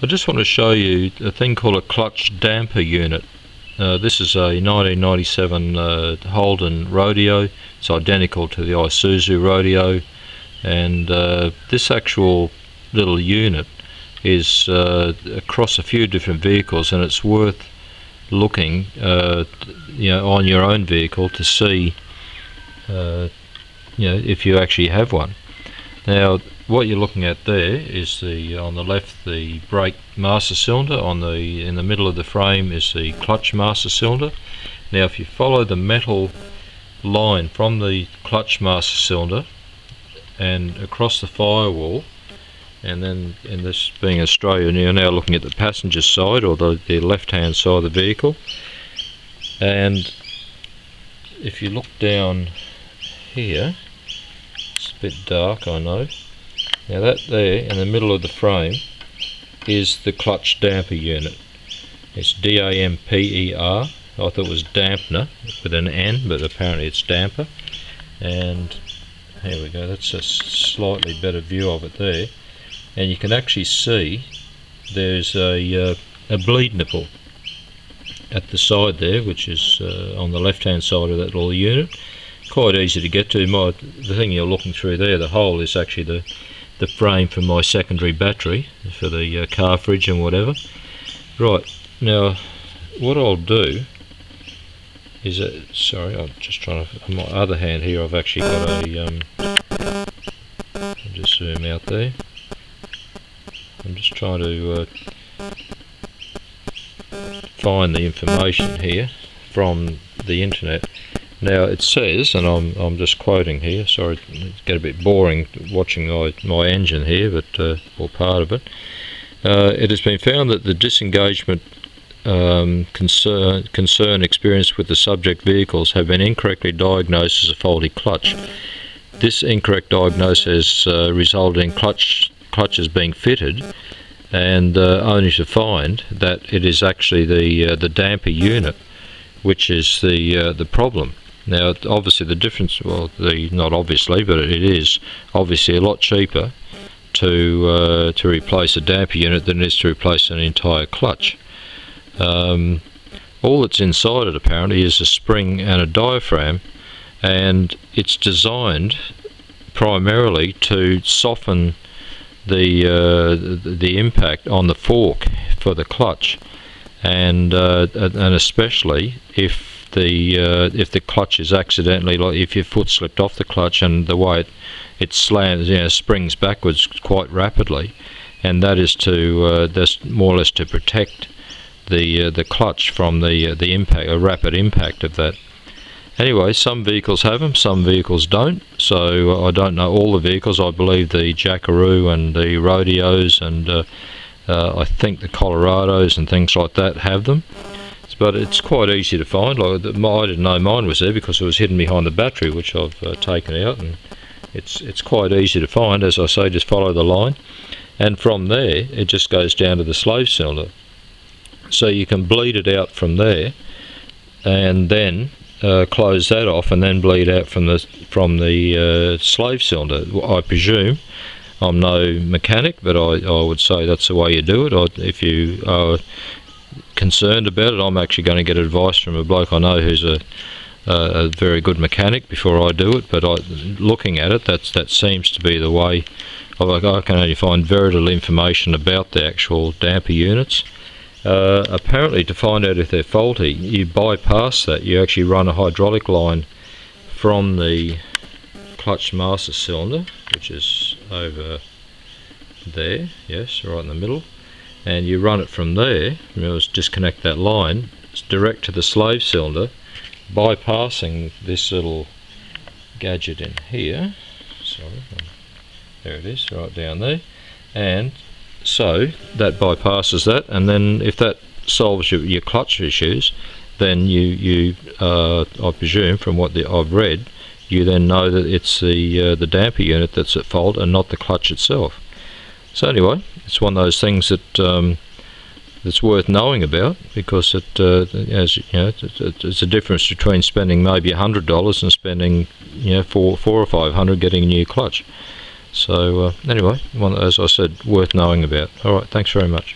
I just want to show you a thing called a clutch damper unit. Uh, this is a 1997 uh, Holden Rodeo. It's identical to the Isuzu Rodeo and uh, this actual little unit is uh, across a few different vehicles and it's worth looking uh, you know on your own vehicle to see uh, you know if you actually have one. Now what you're looking at there is the on the left the brake master cylinder. On the in the middle of the frame is the clutch master cylinder. Now if you follow the metal line from the clutch master cylinder and across the firewall and then in this being Australia you're now looking at the passenger side or the, the left hand side of the vehicle. And if you look down here a bit dark I know now that there in the middle of the frame is the clutch damper unit. It's D-A-M-P-E-R. I thought it was dampener with an N, but apparently it's damper. And here we go, that's a slightly better view of it there. And you can actually see there's a, uh, a bleed nipple at the side there, which is uh, on the left hand side of that little unit. Quite easy to get to. My, the thing you're looking through there, the hole is actually the the frame for my secondary battery for the uh, car fridge and whatever. Right, now what I'll do is sorry, I'm just trying to, on my other hand here I've actually got a, um, just zoom out there. I'm just trying to uh, find the information here from the internet now it says, and I'm, I'm just quoting here, sorry it's get a bit boring watching my, my engine here, but uh, or part of it. Uh, it has been found that the disengagement um, concern, concern experienced with the subject vehicles have been incorrectly diagnosed as a faulty clutch. This incorrect diagnosis uh, resulted in clutch clutches being fitted and uh, only to find that it is actually the uh, the damper unit which is the uh, the problem. Now, obviously, the difference, well, the not obviously, but it is obviously a lot cheaper to uh, to replace a damper unit than it is to replace an entire clutch. Um, all that's inside it apparently is a spring and a diaphragm, and it's designed primarily to soften the uh, the impact on the fork for the clutch, and uh, and especially if the uh, if the clutch is accidentally like if your foot slipped off the clutch and the way it, it slams you know springs backwards quite rapidly and that is to uh, that's more or less to protect the uh, the clutch from the uh, the impact a rapid impact of that. Anyway some vehicles have them some vehicles don't so I don't know all the vehicles. I believe the Jackaroo and the rodeos and uh, uh, I think the Colorados and things like that have them but it's quite easy to find. Like I didn't know mine was there because it was hidden behind the battery, which I've uh, taken out, and it's it's quite easy to find. As I say, just follow the line, and from there it just goes down to the slave cylinder. So you can bleed it out from there, and then uh, close that off, and then bleed out from the from the uh, slave cylinder. I presume. I'm no mechanic, but I, I would say that's the way you do it. I, if you are concerned about it. I'm actually going to get advice from a bloke I know who's a, a, a very good mechanic before I do it. But I, looking at it, that's that seems to be the way. I can only find very little information about the actual damper units. Uh, apparently, to find out if they're faulty, you bypass that. You actually run a hydraulic line from the clutch master cylinder, which is over there, yes, right in the middle, and you run it from there, you know, disconnect that line, it's direct to the slave cylinder, bypassing this little gadget in here, sorry, there it is, right down there, and so that bypasses that, and then if that solves your, your clutch issues, then you, you uh, I presume from what the, I've read, you then know that it's the uh, the damper unit that's at fault and not the clutch itself. So anyway, it's one of those things that um, that's worth knowing about because it, uh, as you know, it's a difference between spending maybe hundred dollars and spending you know four, four or five hundred getting a new clutch. So uh, anyway, one as I said, worth knowing about. All right, thanks very much.